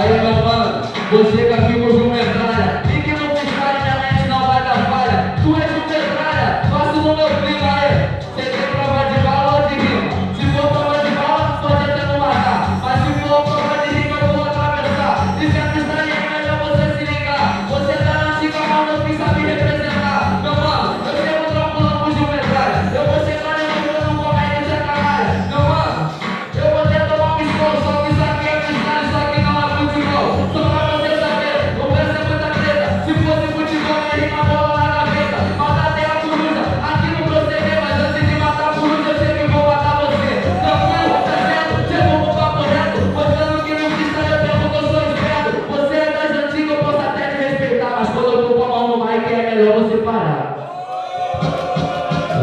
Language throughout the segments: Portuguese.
Aí, Galvão, você daqui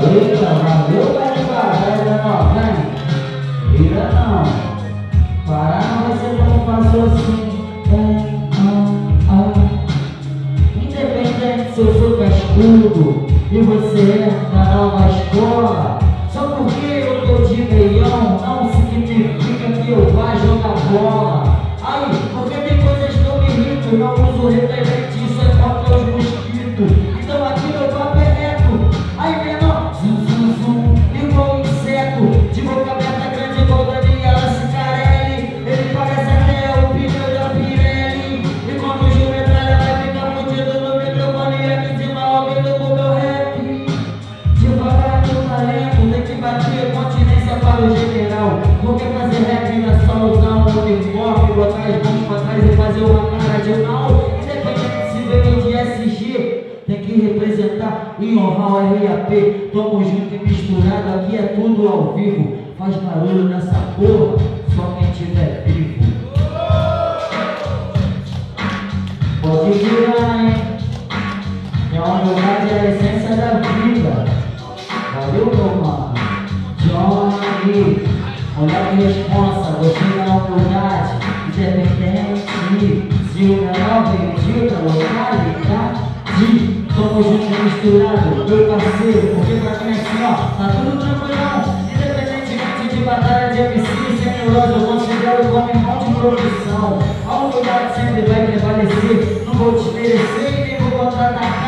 direita, valeu para devagar da novinha. Vira não. Parar não vai ser tão fácil Independente se eu sou cascudo e você é da nova escola, só porque eu tô de meião não significa que eu vá jogar bola. Aí, porque tem coisas que eu me irrito, não uso referência. social. Não quer fazer rap, na só usar um uniforme, botar as mãos pra trás e fazer uma cara de mal. Independente se vem de SG, tem que representar e honrar RAP. Tamo junto e misturado, aqui é tudo ao vivo. Faz barulho nessa porra. responsa Você não verdade, independente Se o menor veio da localidade tá? Somos juntos misturado meu parceiro Porque pra quem é assim ó, tá tudo tranquilão. Independentemente de batalha de MC Sem neurose eu considero como irmão é de produção. A humildade sempre vai prevalecer Não vou te merecer e nem vou contra-atacar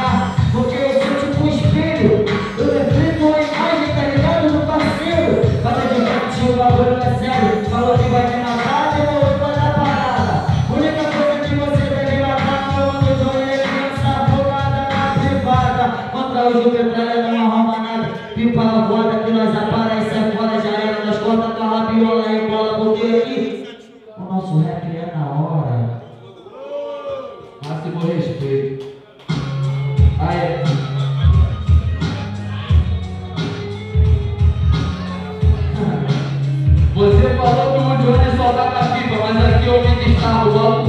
do petralha não arruma é nada. Né? Pipa a volta que nós aparece fora, já era. Nós corta com a rabiola e bola, porque aqui o nosso rap é na hora. Máximo respeito. Aê. É. Você falou que o Johnny só tá dá pra pipa, mas aqui eu me destaco, logo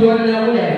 controle da mulher.